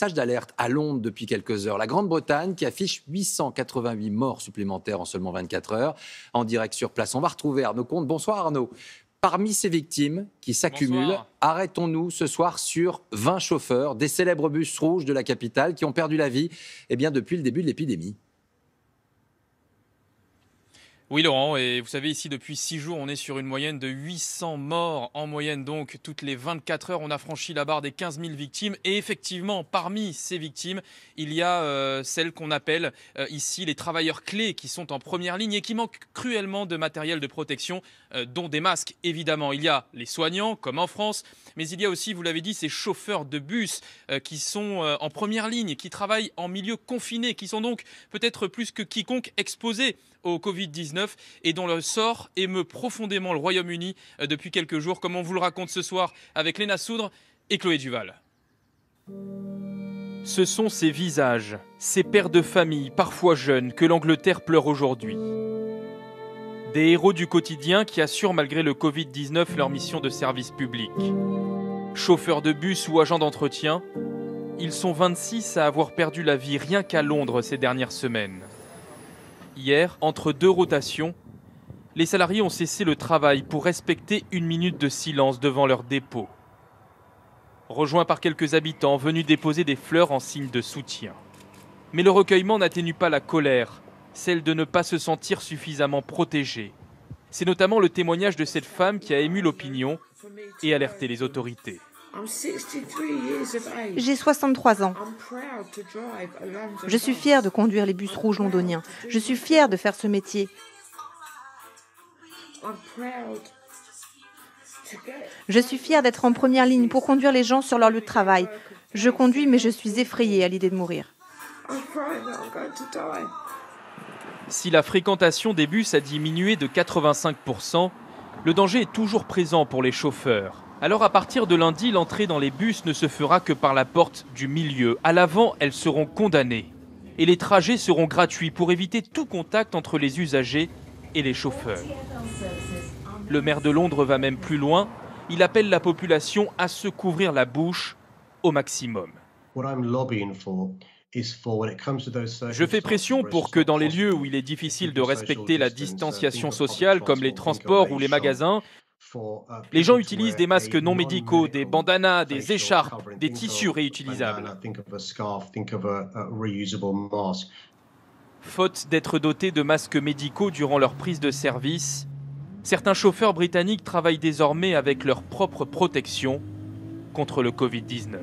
message d'alerte à Londres depuis quelques heures. La Grande-Bretagne qui affiche 888 morts supplémentaires en seulement 24 heures. En direct sur place, on va retrouver Arnaud Comte. Bonsoir Arnaud. Parmi ces victimes qui s'accumulent, arrêtons-nous ce soir sur 20 chauffeurs des célèbres bus rouges de la capitale qui ont perdu la vie eh bien, depuis le début de l'épidémie. Oui Laurent, et vous savez ici depuis six jours on est sur une moyenne de 800 morts en moyenne donc toutes les 24 heures on a franchi la barre des 15 000 victimes et effectivement parmi ces victimes il y a euh, celles qu'on appelle euh, ici les travailleurs clés qui sont en première ligne et qui manquent cruellement de matériel de protection euh, dont des masques évidemment. Il y a les soignants comme en France mais il y a aussi vous l'avez dit ces chauffeurs de bus qui sont en première ligne, qui travaillent en milieu confiné, qui sont donc peut-être plus que quiconque exposés au Covid-19 et dont le sort émeut profondément le Royaume-Uni euh, depuis quelques jours, comme on vous le raconte ce soir avec Léna Soudre et Chloé Duval. Ce sont ces visages, ces pères de famille, parfois jeunes, que l'Angleterre pleure aujourd'hui. Des héros du quotidien qui assurent malgré le Covid-19 leur mission de service public. Chauffeurs de bus ou agents d'entretien, ils sont 26 à avoir perdu la vie rien qu'à Londres ces dernières semaines. Hier, entre deux rotations, les salariés ont cessé le travail pour respecter une minute de silence devant leur dépôt. Rejoints par quelques habitants venus déposer des fleurs en signe de soutien. Mais le recueillement n'atténue pas la colère, celle de ne pas se sentir suffisamment protégé. C'est notamment le témoignage de cette femme qui a ému l'opinion et alerté les autorités. J'ai 63 ans. Je suis fière de conduire les bus rouges londoniens. Je suis fière de faire ce métier. Je suis fière d'être en première ligne pour conduire les gens sur leur lieu de travail. Je conduis, mais je suis effrayée à l'idée de mourir. Si la fréquentation des bus a diminué de 85%, le danger est toujours présent pour les chauffeurs. Alors à partir de lundi, l'entrée dans les bus ne se fera que par la porte du milieu. À l'avant, elles seront condamnées. Et les trajets seront gratuits pour éviter tout contact entre les usagers et les chauffeurs. Le maire de Londres va même plus loin. Il appelle la population à se couvrir la bouche au maximum. Je fais pression pour que dans les lieux où il est difficile de respecter la distanciation sociale, comme les transports ou les magasins, les gens utilisent des masques non médicaux, des bandanas, des écharpes, des tissus réutilisables. Faute d'être dotés de masques médicaux durant leur prise de service, certains chauffeurs britanniques travaillent désormais avec leur propre protection contre le Covid-19.